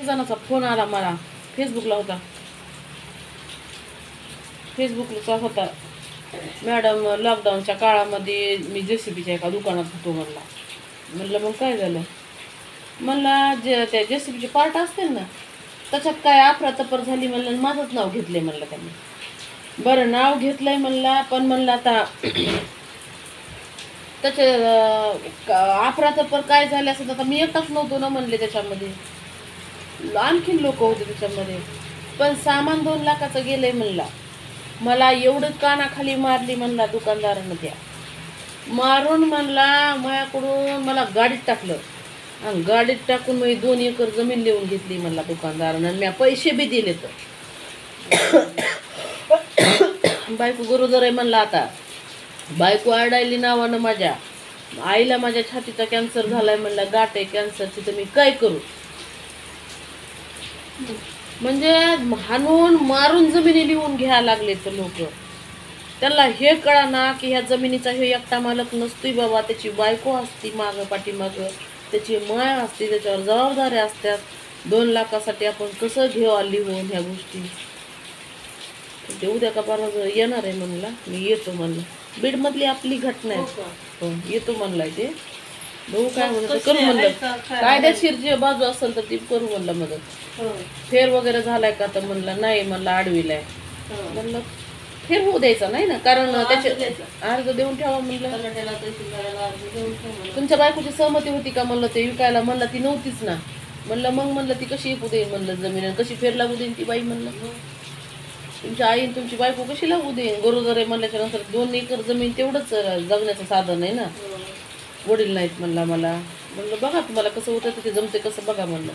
एक जणाचा फोन आला मला. फेसबुकला होता. फेसबुकचा होता. मॅडम लॉकडाऊनच्या काळामध्ये मी जे सी बीच्या एका दुकानात होतो म्हणला. म्हणलं मग काय झालं? म्हणला जे त्या जे सी बीचे पार्ट असतील ना त्याच्यात काय अफरातफर झाली म्हणलं माझंच नाव घेतलंय म्हणलं त्यांनी. बरं नाव घेतलंय म्हणला पण म्हणलं आता त्याचे अफरातफर काय झाले असं आता मी एकटाच नव्हतो ना म्हणले त्याच्यामध्ये. आणखीन लोक होते त्याच्यामध्ये. पण सामान दोन लाखाचं गेलंय म्हणला. मला एवढं कानाखाली मारली म्हणला दुकानदारानं त्या. मारून म्हणला माझ्याकडून मला गाडीत टाकलं. आणि गाडीत टाकून मी दोन एकर जमीन लिहून घेतली म्हणला दुकानदारानं. आणि मी पैसे बी दिले तर. बायको गरोदर आहे म्हणला आता. बायको आडायली नावानं माझ्या. आईला माझ्या छातीचा कॅन्सर झालाय म्हणला गाठ आहे कॅन्सरची तर मी काय करू? म्हणजे हाणून मारून जमिनी लिहून घ्यायला लागले तर लोक. त्यांना हे कळा ना की ह्या जमिनीचा हे एकटा मालक नसतोय बाबा त्याची बायको असती मागं पाठीमागं त्याची माय असते त्याच्यावर जबाबदाऱ्या असतात. दोन लाखासाठी आपण कसं घेऊ लिहून ह्या गोष्टी? ते उद्या का परवा येणार आहे म्हणला मी येतो म्हणलं. बीडमधली आपली घटना आहे. हो येतो म्हणलाय ते. बघू काय म्हणलं करू म्हणलं. कायदेशीर जे बाजू असेल तर ती करू म्हणलं मदत. फेर वगैरे झालाय का तर म्हणलं नाही म्हणलं आडवीलाय. म्हणलं फेर होऊ द्यायचा नाही ना कारण त्याचे अर्ज देऊन ठेवा म्हणलं. तुमच्या बायकोची सहमती होती का म्हणलं ते विकायला? म्हणलं ती नव्हतीच ना. म्हणलं मग म्हणलं ती कशी विकू देईन म्हणलं जमीन आणि कशी फेर लागू देईन ती बाई म्हणलं. तुमच्या आई आणि तुमची बायको कशी लागू देईन? गरोदर आहे म्हणल्याच्या नंतर दोन एकर जमीन तेवढंच जगण्याचं साधन आहे ना. वडील नाहीत म्हणला मला. म्हणलं बघा तुम्हाला कसं होतं ते जमते कसं बघा म्हणलं.